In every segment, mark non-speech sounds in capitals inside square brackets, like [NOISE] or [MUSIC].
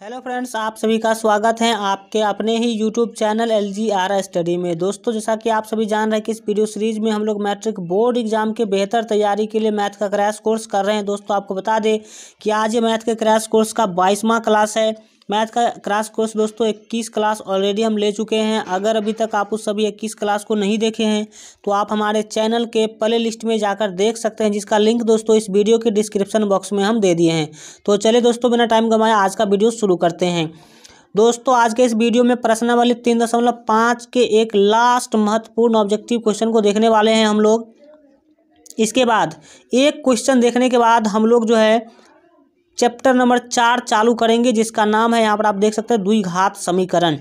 Hello friends, आप सभी का स्वागत है आपके अपने ही YouTube channel L G R study में। दोस्तों, जैसा कि आप सभी जान रहे हैं कि इस वीडियो सीरीज़ में हम लोग मैट्रिक बोर्ड एग्ज़ाम के बेहतर तैयारी के लिए मैथ का क्रैश कोर्स कर रहे हैं। दोस्तों, आपको बता दें कि आज ये मैथ के क्रैश कोर्स का बाईसवां क्लास है। मैथ का क्रास कोर्स दोस्तों, इक्कीस क्लास ऑलरेडी हम ले चुके हैं। अगर अभी तक आप उस सभी इक्कीस क्लास को नहीं देखे हैं तो आप हमारे चैनल के प्ले लिस्ट में जाकर देख सकते हैं, जिसका लिंक दोस्तों इस वीडियो के डिस्क्रिप्शन बॉक्स में हम दे दिए हैं। तो चलिए दोस्तों, बिना टाइम गंवाए आज का वीडियो शुरू करते हैं। दोस्तों, आज के इस वीडियो में प्रश्नावली तीन दशमलव पाँच के एक लास्ट महत्वपूर्ण ऑब्जेक्टिव क्वेश्चन को देखने वाले हैं हम लोग। इसके बाद, एक क्वेश्चन देखने के बाद हम लोग जो है चैप्टर नंबर चार चालू करेंगे, जिसका नाम है, यहाँ पर आप देख सकते हैं, द्विघात समीकरण।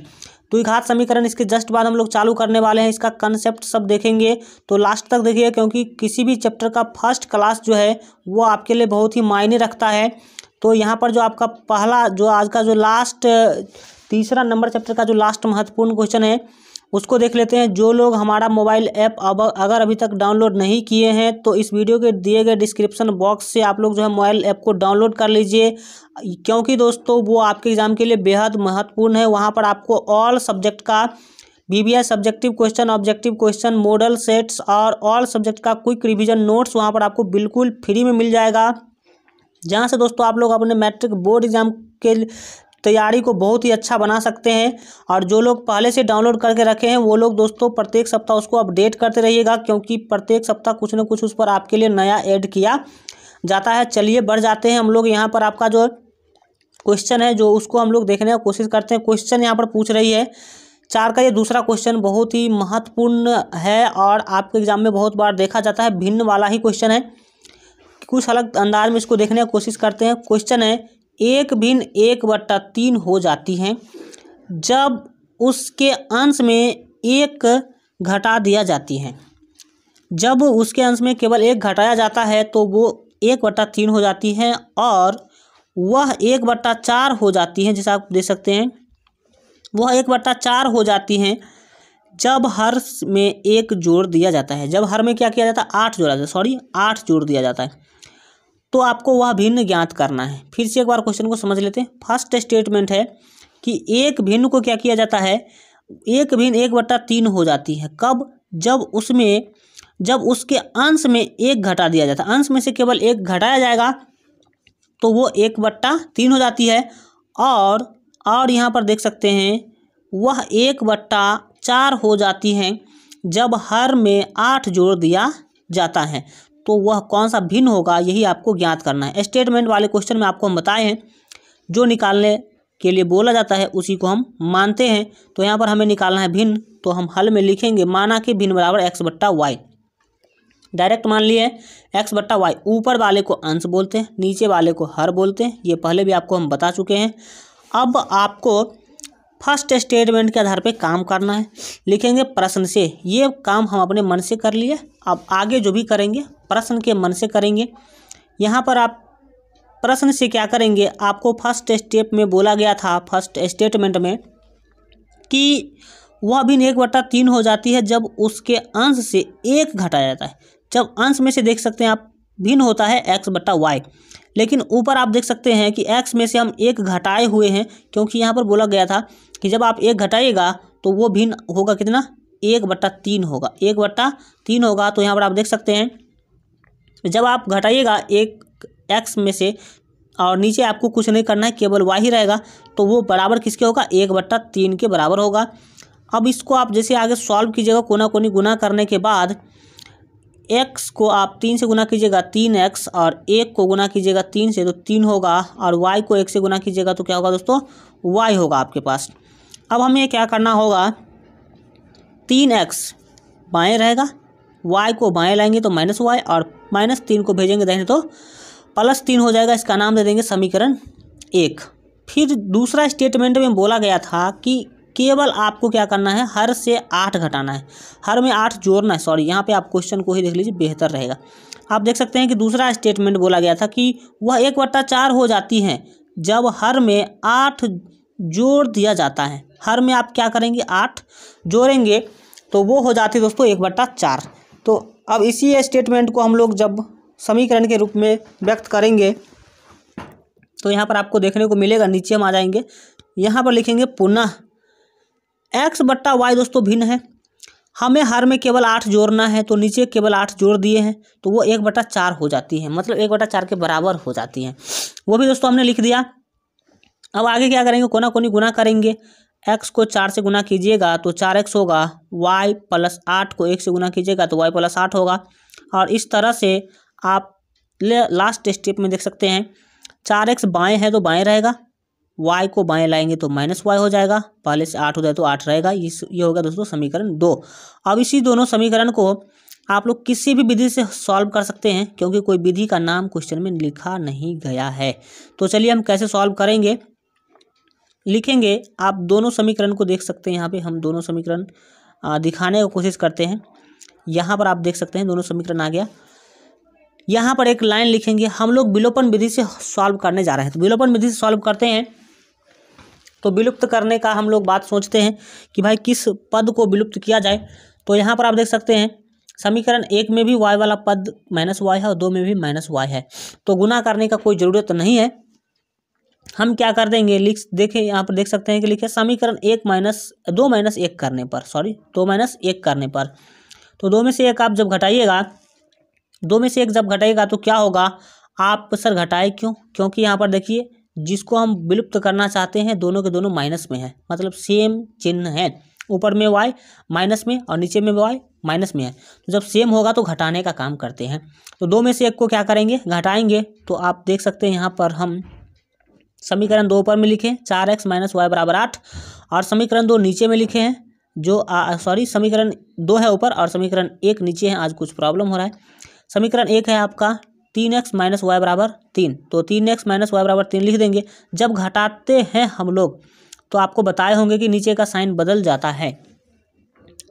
द्विघात समीकरण इसके जस्ट बाद हम लोग चालू करने वाले हैं, इसका कंसेप्ट सब देखेंगे। तो लास्ट तक देखिए, क्योंकि किसी भी चैप्टर का फ़र्स्ट क्लास जो है, वो आपके लिए बहुत ही मायने रखता है। तो यहाँ पर जो आपका पहला, जो आज का जो लास्ट तीसरा नंबर चैप्टर का जो लास्ट महत्वपूर्ण क्वेश्चन है उसको देख लेते हैं। जो लोग हमारा मोबाइल ऐप अब, अगर अभी तक डाउनलोड नहीं किए हैं तो इस वीडियो के दिए गए डिस्क्रिप्शन बॉक्स से आप लोग जो है मोबाइल ऐप को डाउनलोड कर लीजिए। क्योंकि दोस्तों, वो आपके एग्ज़ाम के लिए बेहद महत्वपूर्ण है। वहाँ पर आपको ऑल सब्जेक्ट का B B S subjective question, objective question, model sets और ऑल सब्जेक्ट का क्विक रिविजन नोट्स वहाँ पर आपको बिल्कुल फ्री में मिल जाएगा। जहाँ से दोस्तों आप लोग अपने मैट्रिक बोर्ड एग्ज़ाम के तैयारी को बहुत ही अच्छा बना सकते हैं। और जो लोग पहले से डाउनलोड करके रखे हैं, वो लोग दोस्तों प्रत्येक सप्ताह उसको अपडेट करते रहिएगा, क्योंकि प्रत्येक सप्ताह कुछ न कुछ उस पर आपके लिए नया ऐड किया जाता है। चलिए बढ़ जाते हैं हम लोग। यहाँ पर आपका जो क्वेश्चन है, जो उसको हम लोग देखने की कोशिश करते हैं। क्वेश्चन यहाँ पर पूछ रही है, चार का ये दूसरा क्वेश्चन बहुत ही महत्वपूर्ण है और आपके एग्ज़ाम में बहुत बार देखा जाता है। भिन्न वाला ही क्वेश्चन है। कुछ अलग अंदाज में इसको देखने की कोशिश करते हैं। क्वेश्चन है एक भिन्न एक बट्टा तीन हो जाती हैं। जब उसके अंश में एक घटा दिया जाती है। जब उसके अंश में केवल एक घटाया जाता है तो वो एक बट्टा तीन हो जाती हैं और वह एक बट्टा चार हो जाती हैं, जैसा आप देख सकते हैं। वह एक बट्टा चार हो जाती हैं जब हर में एक जोड़ दिया जाता है। जब हर में क्या किया जाता है? आठ जोड़ा जाता है। सॉरी, आठ जोड़ दिया जाता है। तो आपको वह भिन्न ज्ञात करना है। फिर से एक बार क्वेश्चन को समझ लेते हैं। फ़र्स्ट स्टेटमेंट है कि एक भिन्न को क्या किया जाता है? एक भिन्न एक बट्टा तीन हो जाती है। कब? जब उसमें, जब उसके अंश में एक घटा दिया जाता है। अंश में से केवल एक घटाया जाएगा तो वो एक बट्टा तीन हो जाती है। और और यहाँ पर देख सकते हैं, वह एक बट्टा चार हो जाती हैं, जब हर में आठ जोड़ दिया जाता है। तो वह कौन सा भिन्न होगा, यही आपको ज्ञात करना है। स्टेटमेंट वाले क्वेश्चन में आपको हम बताए हैं, जो निकालने के लिए बोला जाता है, उसी को हम मानते हैं। तो यहाँ पर हमें निकालना है भिन्न तो हम हल में लिखेंगे, माना कि भिन्न बराबर एक्स बट्टा वाई डायरेक्ट मान लिए एक्स बट्टा वाई ऊपर वाले को अंश बोलते हैं, नीचे वाले को हर बोलते हैं, ये पहले भी आपको हम बता चुके हैं। अब आपको फ़र्स्ट स्टेटमेंट के आधार पे काम करना है। लिखेंगे प्रश्न से, ये काम हम अपने मन से कर लिए, अब आगे जो भी करेंगे प्रश्न के मन से करेंगे। यहाँ पर आप प्रश्न से क्या करेंगे? आपको फ़र्स्ट स्टेप में बोला गया था फ़र्स्ट स्टेटमेंट में, कि वह भिन्न एक बट्टा तीन हो जाती है जब उसके अंश से एक घटाया जाता है। जब अंश में से देख सकते हैं आप, भिन्न होता है एक्स बट्टा वाई लेकिन ऊपर आप देख सकते हैं कि एक्स में से हम एक घटाए हुए हैं, क्योंकि यहाँ पर बोला गया था कि जब आप एक घटाइएगा तो वो भिन्न होगा कितना? एक बट्टा तीन होगा। एक बट्टा तीन होगा तो यहाँ पर आप देख सकते हैं जब आप घटाइएगा एक एक्स में से और नीचे आपको कुछ नहीं करना है, केवल वाई ही रहेगा तो वो बराबर किसके होगा? एक बट्टा तीन के बराबर होगा। अब इसको आप जैसे आगे सॉल्व कीजिएगा कोना कोनी गुना करने के बाद एक्स को आप तीन से गुना कीजिएगा तीन एक्स और एक को गुना कीजिएगा तीन से तो तीन होगा और वाई को एक से गुना कीजिएगा तो क्या होगा दोस्तों? वाई होगा आपके पास। अब हमें क्या करना होगा? तीन एक्स बाएँ रहेगा वाई को बाएँ लाएँगे तो माइनस वाई और माइनस तीन को भेजेंगे दाहिने तो प्लस तीन हो जाएगा, इसका नाम दे देंगे समीकरण एक। फिर दूसरा स्टेटमेंट में बोला गया था कि केवल आपको क्या करना है, हर से आठ घटाना है। हर में आठ जोड़ना है सॉरी यहाँ पे आप क्वेश्चन को ही देख लीजिए, बेहतर रहेगा। आप देख सकते हैं कि दूसरा स्टेटमेंट बोला गया था कि वह एक बट्टा चार हो जाती हैं, जब हर में आठ जोड़ दिया जाता है। हर में आप क्या करेंगे, आठ जोड़ेंगे तो वो हो जाती है दोस्तों एक बट्टा चार। तो अब इसी स्टेटमेंट को हम लोग जब समीकरण के रूप में व्यक्त करेंगे तो यहाँ पर आपको देखने को मिलेगा, नीचे हम आ जाएँगे। यहाँ पर लिखेंगे पुनः। एक्स बट्टा वाई दोस्तों भिन्न है। हमें हर में केवल आठ जोड़ना है तो नीचे केवल आठ जोड़ दिए हैं तो वो एक बटा चार हो जाती है। मतलब एक बटा चार के बराबर हो जाती है। वो भी दोस्तों हमने लिख दिया। अब आगे क्या करेंगे? कोना कोनी गुना करेंगे। एक्स को चार से गुना कीजिएगा तो चार एक्स होगा वाई प्लस आठ को एक से गुना कीजिएगा तो वाई प्लस आठ होगा। और इस तरह से आप लास्ट स्टेप में देख सकते हैं, चार एक्स बाएँ है तो बाएँ रहेगा वाई को बाएँ लाएँगे तो माइनस वाई हो जाएगा, पहले से आठ हो जाए तो आठ रहेगा इस ये होगा दोस्तों समीकरण दो। अब इसी दोनों समीकरण को आप लोग किसी भी विधि से सॉल्व कर सकते हैं, क्योंकि कोई विधि का नाम क्वेश्चन में लिखा नहीं गया है। तो चलिए हम कैसे सॉल्व करेंगे? लिखेंगे। आप दोनों समीकरण को देख सकते हैं। यहाँ पे हम दोनों समीकरण दिखाने की कोशिश करते हैं। यहाँ पर आप देख सकते हैं दोनों समीकरण आ गया। यहाँ पर एक लाइन लिखेंगे, हम लोग विलोपन विधि से सॉल्व करने जा रहे हैं। तो विलोपन विधि से सॉल्व करते हैं। तो विलुप्त करने का हम लोग बात सोचते हैं कि भाई किस पद को विलुप्त किया जाए। तो यहाँ पर आप देख सकते हैं, समीकरण एक में भी वाई वाला पद माइनस वाई है और दो में भी माइनस वाई है। तो गुना करने का कोई ज़रूरत नहीं है। हम क्या कर देंगे? लिख, देखें, यहाँ पर देख सकते हैं कि लिखे समीकरण एक माइनस, दो माइनस एक करने पर सॉरी दो माइनस एक करने पर। तो दो में से एक आप जब घटाइएगा, दो में से एक जब घटाइएगा तो क्या होगा? आप सर घटाए क्यों? क्योंकि यहाँ पर देखिए, जिसको हम विलुप्त करना चाहते हैं, दोनों के दोनों माइनस में है। मतलब सेम चिन्ह है। ऊपर में वाई माइनस में, और नीचे में वाई माइनस में है। तो जब सेम होगा तो घटाने का काम करते हैं। तो दो में से एक को क्या करेंगे? घटाएँगे। तो आप देख सकते हैं यहाँ पर हम समीकरण दो ऊपर में लिखे, चार एक्स माइनस वाई बराबर आठ, और समीकरण दो नीचे में लिखे हैं जो सॉरी, समीकरण दो है ऊपर और समीकरण एक नीचे है, आज कुछ प्रॉब्लम हो रहा है। समीकरण एक है आपका, तीन एक्स माइनस वाई बराबर तीन तो तीन एक्स माइनस वाई बराबर तीन लिख देंगे। जब घटाते हैं हम लोग तो आपको बताए होंगे कि नीचे का साइन बदल जाता है।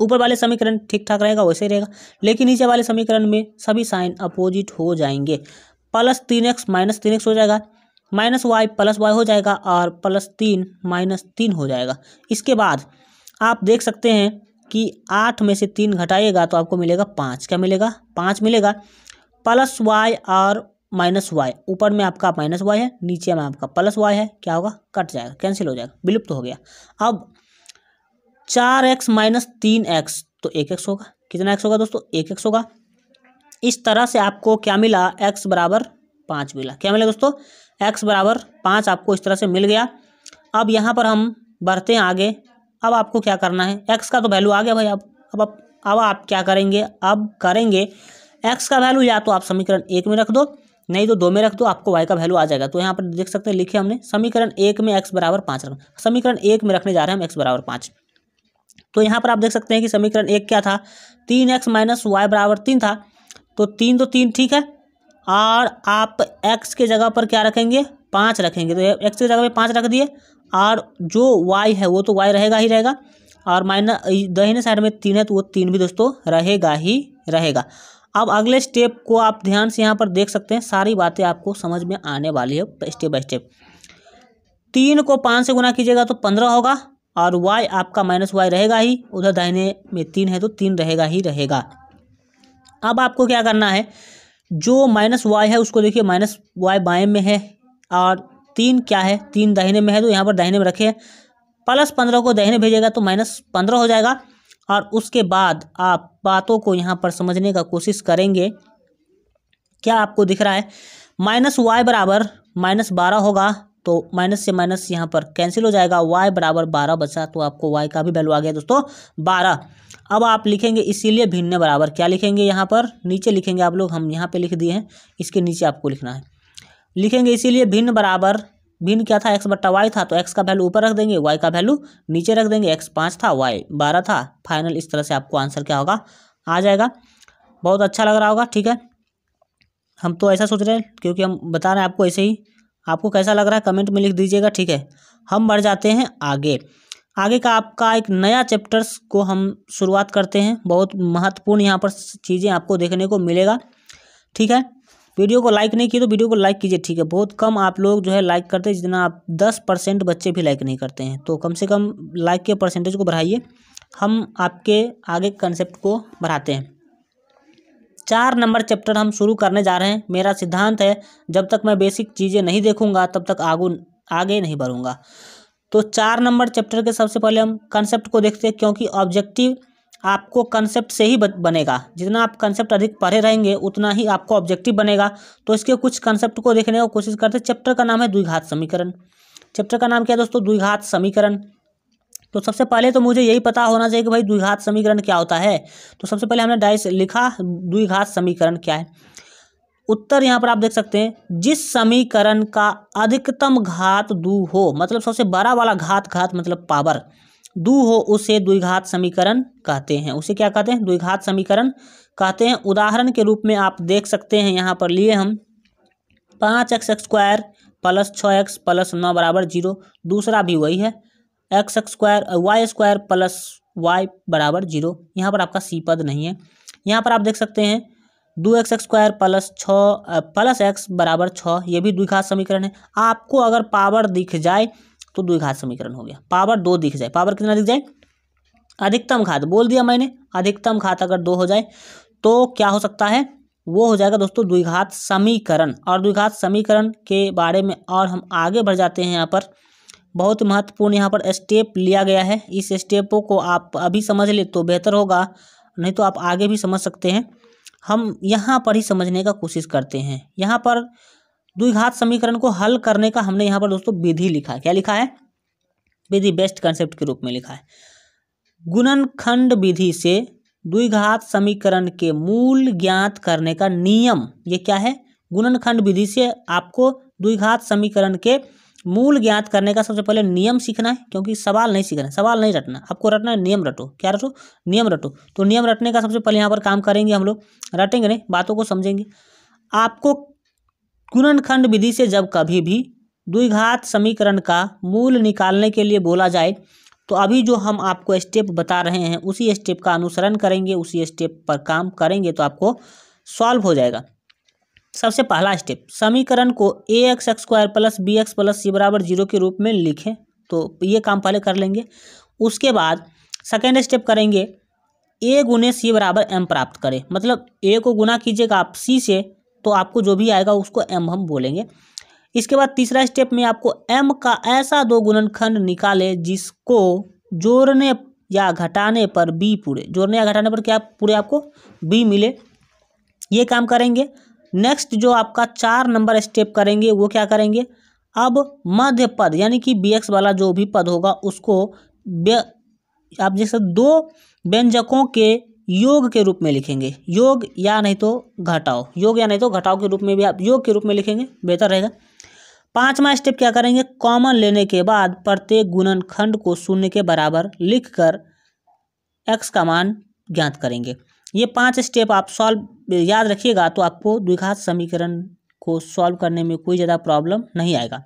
ऊपर वाले समीकरण ठीक ठाक रहेगा, वैसे ही रहेगा, लेकिन नीचे वाले समीकरण में सभी साइन अपोजिट हो जाएँगे। प्लस तीन एक्स माइनस तीन एक्स हो जाएगा माइनस वाई प्लस वाई हो जाएगा और प्लस तीन माइनस तीन हो जाएगा। इसके बाद आप देख सकते हैं कि आठ में से तीन घटाइएगा तो आपको मिलेगा पाँच। क्या मिलेगा? पाँच मिलेगा। प्लस वाई और माइनस वाई। ऊपर में आपका माइनस वाई है, नीचे में आपका प्लस वाई है। क्या होगा? कट जाएगा, कैंसिल हो जाएगा, विलुप्त हो गया। अब चार एक्स माइनस तीन एक्स तो एक एक्स होगा। कितना एक्स होगा दोस्तों? एक एक्स होगा। इस तरह से आपको क्या मिला? एक्स बराबर पाँच मिला। क्या मिला दोस्तों? एक्स बराबर पाँच आपको इस तरह से मिल गया। अब यहाँ पर हम बढ़ते हैं आगे। अब आपको क्या करना है? एक्स का तो वैल्यू आ गया भाई। अब अब अब अब आप क्या करेंगे? अब करेंगे एक्स का वैल्यू या तो आप समीकरण एक में रख दो, नहीं तो दो में रख दो, आपको वाई का वैल्यू आ जाएगा। तो यहाँ पर देख सकते हैं, लिखे हमने, समीकरण एक में एक्स बराबर पाँच रखना समीकरण एक में रखने जा रहे हैं हम एक्स बराबर पाँच। तो यहाँ पर आप देख सकते हैं कि समीकरण एक क्या था? तीन एक्स माइनस वाई बराबर तीन था। तो तीन तो तीन ठीक है। और आप एक्स के जगह पर क्या रखेंगे? पाँच रखेंगे। तो एक्स की जगह पे पाँच रख दिए और जो वाई है वो तो वाई रहेगा ही रहेगा और माइनस दहीने साइड में तीन है तो वो तीन भी दोस्तों रहेगा ही रहेगा। अब अगले स्टेप को आप ध्यान से यहाँ पर देख सकते हैं। सारी बातें आपको समझ में आने वाली है स्टेप बाय स्टेप तीन को पाँच से गुना कीजिएगा तो पंद्रह होगा और वाई आपका माइनस वाई रहेगा ही। उधर दाहिने में तीन है तो तीन रहेगा ही रहेगा। अब आपको क्या करना है? जो माइनस वाई है, उसको देखिए, माइनस वाई बाएँ में है, और तीन क्या है? तीन दाहिने में है तो यहाँ पर दाहिने में रखे प्लस पंद्रह को दाहिने भेजेगा तो माइनस पंद्रह हो जाएगा। और उसके बाद आप बातों को यहाँ पर समझने का कोशिश करेंगे। क्या आपको दिख रहा है? माइनस वाई बराबर माइनस बारह होगा तो माइनस से माइनस यहाँ पर कैंसिल हो जाएगा। वाई बराबर बारह बचा तो आपको वाई का भी वैल्यू आ गया दोस्तों बारह। अब आप लिखेंगे इसीलिए भिन्न बराबर। क्या लिखेंगे यहाँ पर? नीचे लिखेंगे आप लोग, हम यहाँ पे लिख दिए हैं, इसके नीचे आपको लिखना है। लिखेंगे इसीलिए भिन्न बराबर। भिन्न क्या था? एक्स बट्टा वाई था तो एक्स का वैल्यू ऊपर रख देंगे वाई का वैल्यू नीचे रख देंगे एक्स पाँच था वाई बारह था। फाइनल इस तरह से आपको आंसर क्या होगा? आ जाएगा। बहुत अच्छा लग रहा होगा, ठीक है? हम तो ऐसा सोच रहे हैं, क्योंकि हम बता रहे हैं आपको ऐसे ही। आपको कैसा लग रहा है? कमेंट में लिख दीजिएगा, ठीक है? हम बढ़ जाते हैं आगे। आगे का आपका एक नया चैप्टर्स को हम शुरुआत करते हैं। बहुत महत्वपूर्ण यहाँ पर चीज़ें आपको देखने को मिलेगा। ठीक है? वीडियो को लाइक नहीं किए तो वीडियो को लाइक कीजिए, ठीक है? बहुत कम आप लोग जो है लाइक करते हैं, जितना आप दस परसेंट बच्चे भी लाइक नहीं करते हैं। तो कम से कम लाइक के परसेंटेज को बढ़ाइए। हम आपके आगे कंसेप्ट को बढ़ाते हैं। चार नंबर चैप्टर हम शुरू करने जा रहे हैं। मेरा सिद्धांत है, जब तक मैं बेसिक चीज़ें नहीं देखूँगा, तब तक आगू, आगे नहीं बढ़ूँगा। तो चार नंबर चैप्टर के सबसे पहले हम कंसेप्ट को देखते हैं, क्योंकि ऑब्जेक्टिव आपको कंसेप्ट से ही बनेगा। जितना आप कंसेप्ट अधिक पढ़े रहेंगे, उतना ही आपको ऑब्जेक्टिव बनेगा। तो इसके कुछ कंसेप्ट को देखने की कोशिश करते हैं। चैप्टर का नाम है द्विघात समीकरण। चैप्टर का नाम क्या है दोस्तों? द्विघात समीकरण। तो सबसे पहले तो मुझे यही पता होना चाहिए कि भाई द्विघात समीकरण क्या होता है। तो सबसे पहले हमने डाइस लिखा, द्विघात समीकरण क्या है? उत्तर यहाँ पर आप देख सकते हैं, जिस समीकरण का अधिकतम घात दू हो मतलब सबसे बड़ा वाला घात घात मतलब पावर, दू हो उसे द्विघात समीकरण कहते हैं। उसे क्या कहते हैं? द्विघात समीकरण कहते हैं। उदाहरण के रूप में आप देख सकते हैं, यहाँ पर लिए हम, पाँच एक्स स्क्वायर प्लस छः एक्स प्लस नौ बराबर ज़ीरो, दूसरा भी वही है X square, Y square plus Y बराबर ज़ीरो, यहाँ पर आपका सी पद नहीं है। यहाँ पर आप देख सकते हैं दो एक्स स्क्वायर प्लस छः प्लस एक्स बराबर छः, ये भी द्विघात समीकरण है। आपको अगर पावर दिख जाए तो द्विघात समीकरण हो गया। पावर दो दिख जाए। पावर कितना दिख जाए? अधिकतम घात। बोल दिया मैंने, अधिकतम घात अगर दो हो जाए तो क्या हो सकता है? वो हो जाएगा दोस्तों द्विघात समीकरण। और द्विघात समीकरण के बारे में और हम आगे बढ़ जाते हैं यहाँ पर। बहुत महत्वपूर्ण यहाँ पर स्टेप लिया गया है। इस स्टेपों को आप अभी समझ ले तो बेहतर होगा, नहीं तो आप आगे भी समझ सकते हैं। हम यहाँ पर ही समझने का कोशिश करते हैं। यहाँ पर द्विघात समीकरण को हल करने का हमने यहाँ पर दोस्तों विधि लिखा है। क्या लिखा है? विधि बेस्ट कंसेप्ट के रूप में लिखा है। गुणनखंड विधि से द्विघात समीकरण के मूल ज्ञात करने का नियम ये क्या है? गुणनखंड विधि से आपको द्विघात समीकरण के मूल ज्ञात करने का सबसे पहले नियम सीखना है, क्योंकि सवाल नहीं सीखना, सवाल नहीं रटना, आपको रटना है नियम रटो। क्या रटो? नियम रटो। तो नियम रटने का सबसे पहले यहाँ पर काम करेंगे हम लोग। रटेंगे नहीं, बातों को समझेंगे। आपको गुणनखंड विधि से जब कभी भी द्विघात समीकरण का मूल निकालने के लिए बोला जाए तो अभी जो हम आपको स्टेप बता रहे हैं, उसी स्टेप का अनुसरण करेंगे, उसी स्टेप पर काम करेंगे तो आपको सॉल्व हो जाएगा। सबसे पहला स्टेप समीकरण को A X square plus B X plus C बराबर ज़ीरो के रूप में लिखें। तो ये काम पहले कर लेंगे। उसके बाद सेकेंड स्टेप करेंगे। ए गुने सी बराबर एम प्राप्त करें। मतलब ए को गुना कीजिएगा आप सी से तो आपको जो भी आएगा उसको एम हम बोलेंगे। इसके बाद तीसरा स्टेप में आपको एम का ऐसा दो गुणनखंड निकाले जिसको जोड़ने या घटाने पर बी पूरे। जोड़ने या घटाने पर क्या पूरे आपको? बी मिले। ये काम करेंगे। नेक्स्ट जो आपका चार नंबर स्टेप करेंगे, वो क्या करेंगे? अब मध्य पद, यानी कि बी एक्स वाला जो भी पद होगा, उसको आप जैसे दो व्यंजकों के योग के रूप में लिखेंगे। योग या नहीं तो घटाओ योग या नहीं तो घटाओ के रूप में भी आप योग के रूप में लिखेंगे, बेहतर रहेगा। पांचवा स्टेप क्या करेंगे? कॉमन लेने के बाद प्रत्येक गुणनखंड को शून्य के बराबर लिखकर एक्स का मान ज्ञात करेंगे। ये पाँच स्टेप आप सॉल्व, याद रखिएगा तो आपको द्विघात समीकरण को सॉल्व करने में कोई ज़्यादा प्रॉब्लम नहीं आएगा।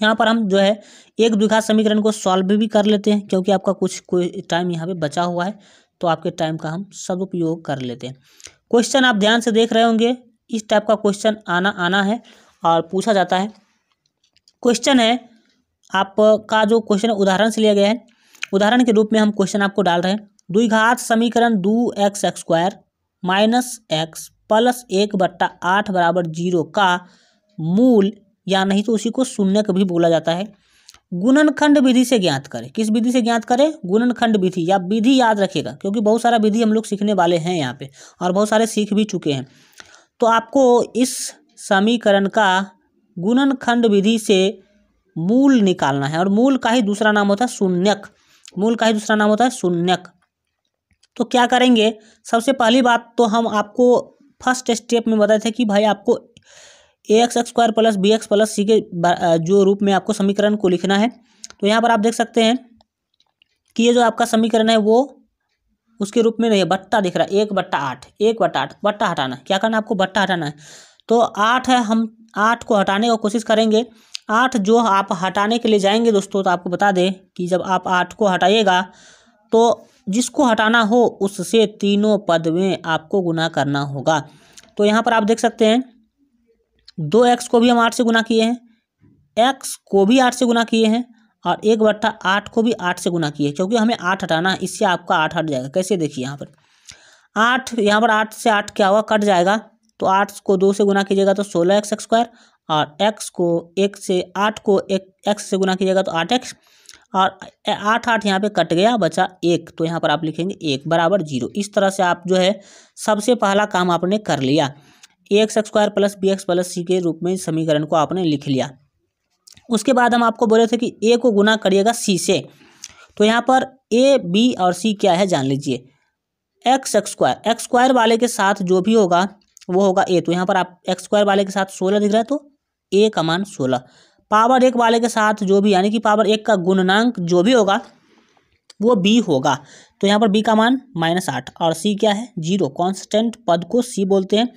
यहाँ पर हम जो है एक द्विघात समीकरण को सॉल्व भी कर लेते हैं, क्योंकि आपका कुछ कोई टाइम यहाँ पे बचा हुआ है तो आपके टाइम का हम सदुपयोग कर लेते हैं। क्वेश्चन आप ध्यान से देख रहे होंगे, इस टाइप का क्वेश्चन आना आना है और पूछा जाता है। क्वेश्चन है आपका जो क्वेश्चन उदाहरण से लिया गया है, उदाहरण के रूप में हम क्वेश्चन आपको डाल रहे हैं। द्विघात समीकरण दो X square minus X plus एक बट्टा आठ बराबर ज़ीरो का मूल, या नहीं तो उसी को शून्य भी बोला जाता है। गुणनखंड विधि से ज्ञात करें। किस विधि से ज्ञात करें? गुणनखंड विधि, या विधि याद रखेगा क्योंकि बहुत सारा विधि हम लोग सीखने वाले हैं यहाँ पे, और बहुत सारे सीख भी चुके हैं। तो आपको इस समीकरण का गुणनखंड विधि से मूल निकालना है, और मूल का ही दूसरा नाम होता है शून्यक। मूल का ही दूसरा नाम होता है शून्यक। तो क्या करेंगे? सबसे पहली बात तो हम आपको फ़र्स्ट स्टेप में बताए थे कि भाई आपको A X square plus B X plus C के जो रूप में आपको समीकरण को लिखना है। तो यहाँ पर आप देख सकते हैं कि ये जो आपका समीकरण है वो उसके रूप में नहीं है, बट्टा दिख रहा है, एक बट्टा आठ, एक बट्टा आठ, बट्टा हटाना है। क्या करना है आपको बट्टा हटाना है? तो आठ है, हम आठ को हटाने की कोशिश करेंगे। आठ जो आप हटाने के लिए जाएँगे दोस्तों तो आपको बता दें कि जब आप आठ को हटाइएगा तो जिसको हटाना हो, उससे तीनों पद में आपको गुना करना होगा। तो यहाँ पर आप देख सकते हैं, दो एक्स को भी हम आठ से गुना किए हैं एक्स को भी आठ से गुना किए हैं और एक बट्टा आठ को भी आठ से गुना किए क्योंकि हमें आठ हटाना है इससे आपका आठ हट जाएगा। कैसे देखिए यहाँ पर? आठ, यहाँ पर आठ से आठ क्या हुआ? कट जाएगा। तो आठ को दो से गुना कीजिएगा तो सोलह एक्स स्क्वायर और एक्स को एक से आठ को एक एक्स से गुना कीजिएगा तो आठ एक्स और आठ आठ यहाँ पे कट गया, बचा एक। तो यहाँ पर आप लिखेंगे एक बराबर ज़ीरो। इस तरह से आप जो है, सबसे पहला काम आपने कर लिया। A X square plus B X plus C के रूप में समीकरण को आपने लिख लिया। उसके बाद हम आपको बोले थे कि ए को गुना करिएगा सी से। तो यहाँ पर ए, बी और सी क्या है जान लीजिए। एक्स स्क्वायर एक्स स्क्वायर वाले के साथ जो भी होगा, वो होगा ए। तो यहाँ पर आप एक्स स्क्वायर वाले के साथ सोलह दिख रहा है तो ए का मान सोलह। पावर एक वाले के साथ जो भी, यानी कि पावर एक का गुणनांक जो भी होगा, वो बी होगा। तो यहाँ पर बी का मान माइनस आठ। और सी क्या है? ज़ीरो कॉन्स्टेंट पद को सी बोलते हैं।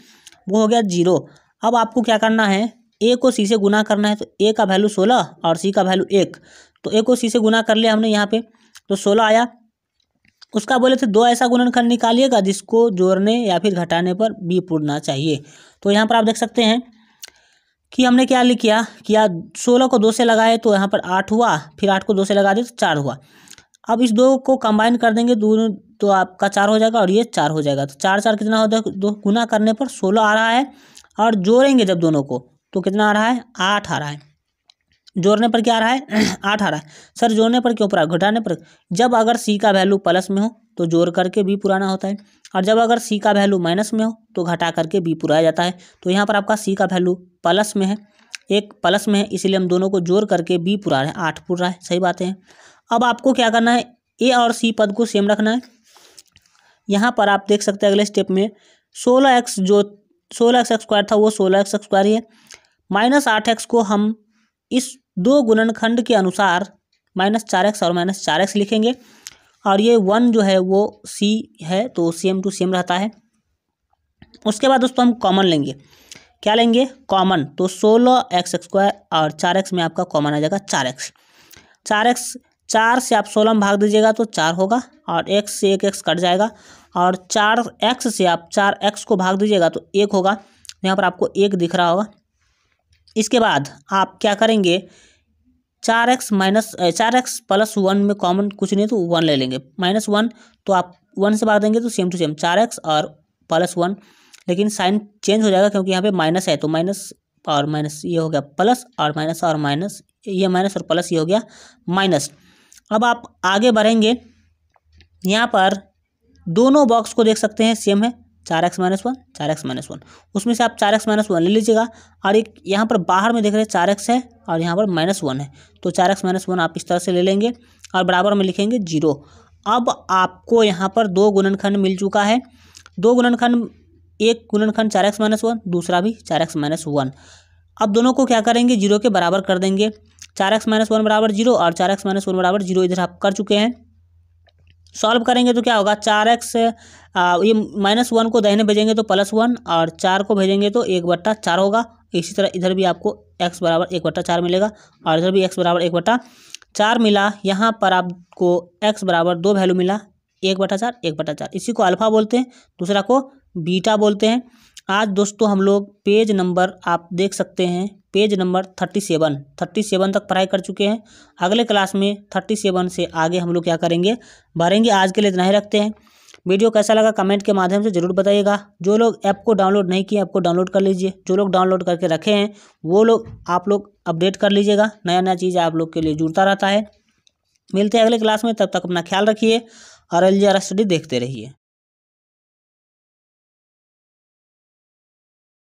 वो हो गया ज़ीरो अब आपको क्या करना है? ए को सी से गुना करना है तो ए का वैल्यू सोलह और सी का वैल्यू एक। तो ए को सी से गुना कर लिया हमने यहाँ पे तो सोलह आया। उसका बोले थे, दो ऐसा गुणनखंड निकालिएगा जिसको जोड़ने या फिर घटाने पर बी पूर्णना चाहिए। तो यहाँ पर आप देख सकते हैं कि हमने क्या किया किया सोलह को दो से लगाए तो यहाँ पर आठ हुआ, फिर आठ को दो से लगा दिए तो चार हुआ। अब इस दो को कंबाइन कर देंगे दोनों तो आपका चार हो जाएगा और ये चार हो जाएगा। तो चार चार कितना होता है दो गुना करने पर सोलह आ रहा है और जोड़ेंगे जब दोनों को तो कितना आ रहा है? आठ आ रहा है। जोड़ने पर क्या आ रहा है? [CLEARS THROAT] आठ आ रहा है। सर, जोड़ने पर क्यों पूरा घटाने पर। जब अगर सी का वैल्यू प्लस में हो तो जोड़ करके बी पुराना होता है। और जब अगर सी का वैल्यू माइनस में हो तो घटा करके बी पुराया जाता है। तो यहाँ पर आपका सी का वैल्यू प्लस में है। एक प्लस में है, इसीलिए हम दोनों को जोड़ करके बी पुरा रहे हैं, आठ पुर रहा है। सही बात है। अब आपको क्या करना है? ए और सी पद को सेम रखना है। यहाँ पर आप देख सकते हैं अगले स्टेप में सोलह एक्स जो सोलह एक्स स्क्वायर था, वो सोलह एक्स स्क्वायर ही है। माइनस आठ एक्स को हम इस दो गुणनखंड के अनुसार माइनस चार एक्स और माइनस चार एक्स लिखेंगे। और ये वन जो है वो सी है तो सेम टू सेम रहता है। उसके बाद दोस्तों हम कॉमन लेंगे। क्या लेंगे? कॉमन तो सोलह एक्स स्क्वायर और चार एक्स में आपका कॉमन आ जाएगा चार एक्स चार एक्स चार से आप सोलह में भाग दीजिएगा तो चार होगा और एक्स से एक एक्स कट जाएगा और चार एक्स से आप चार एक्स को भाग दीजिएगा तो एक होगा। यहाँ पर आपको एक दिख रहा होगा। इसके बाद आप क्या करेंगे? चार एक्स माइनस चार एक्स प्लस वन में कॉमन कुछ नहीं तो वन ले लेंगे। माइनस वन तो आप वन से भाग देंगे तो सेम टू सेम, चार एक्स और प्लस वन। लेकिन साइन चेंज हो जाएगा क्योंकि यहाँ पे माइनस है तो माइनस और माइनस ये हो गया, प्लस और माइनस और माइनस, ये माइनस और प्लस ये हो गया, माइनस। अब आप आगे बढ़ेंगे, यहाँ पर दोनों बॉक्स को देख सकते हैं, सेम है। चार एक्स माइनस वन, चार एक्स माइनस वन। उसमें से आप चार एक्स माइनस वन ले लीजिएगा और एक यहाँ पर बाहर में देख रहे हैं चार एक्स है और यहाँ पर माइनस वन है। तो चार एक्स माइनस वन आप इस तरह से ले लेंगे और बराबर में लिखेंगे ज़ीरो। अब आपको यहाँ पर दो गुणनखंड मिल चुका है। दो गुणनखंड, एक गुणनखंड चार एक्स माइनस वन, दूसरा भी चार एक्स माइनस वन। अब दोनों को क्या करेंगे? ज़ीरो के बराबर कर देंगे। चार एक्स माइनस वन बराबर ज़ीरो और चार एक्स माइनस वन बराबर ज़ीरो इधर आप कर चुके हैं। सॉल्व करेंगे तो क्या होगा? चार एक्स ये माइनस वन को दाहिने भेजेंगे तो प्लस वन और चार को भेजेंगे तो एक बट्टा चार होगा। इसी तरह इधर भी आपको एक्स बराबर एक बट्टा चार मिलेगा और इधर भी एक्स बराबर एक बट्टा चार मिला। यहाँ पर आपको एक्स बराबर दो वैल्यू मिला, एक बटा चार, एक बटा चार। इसी को अल्फ़ा बोलते हैं, दूसरा को बीटा बोलते हैं। आज दोस्तों हम लोग पेज नंबर आप देख सकते हैं, page number thirty seven. Thirty seven तक पढ़ाई कर चुके हैं। अगले क्लास में थर्टी सेवन से आगे हम लोग क्या करेंगे भरेंगे आज के लिए इतना ही रखते हैं। वीडियो कैसा लगा कमेंट के माध्यम से ज़रूर बताइएगा। जो लोग ऐप को डाउनलोड नहीं किए ऐप को डाउनलोड कर लीजिए। जो लोग डाउनलोड करके रखे हैं, वो लोग आप लोग अपडेट कर लीजिएगा। नया नया चीज़ आप लोग के लिए जुड़ता रहता है। मिलते हैं अगले क्लास में, तब तक अपना ख्याल रखिए और एल स्टडी देखते रहिए।